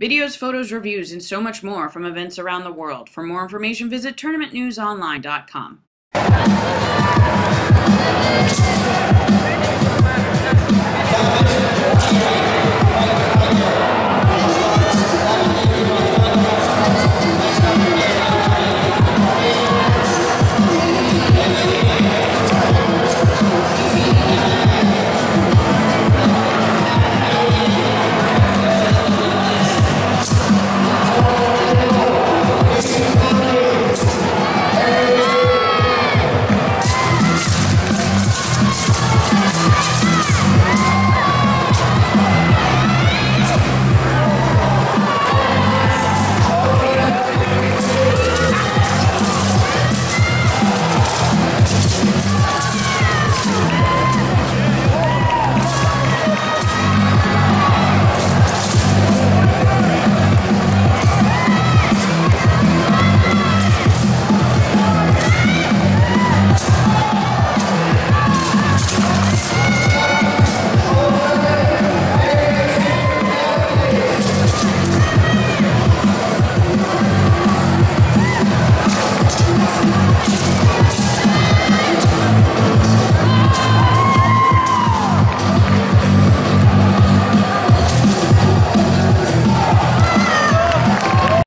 Videos, photos, reviews, and so much more from events around the world. For more information, visit tournamentnewsonline.com.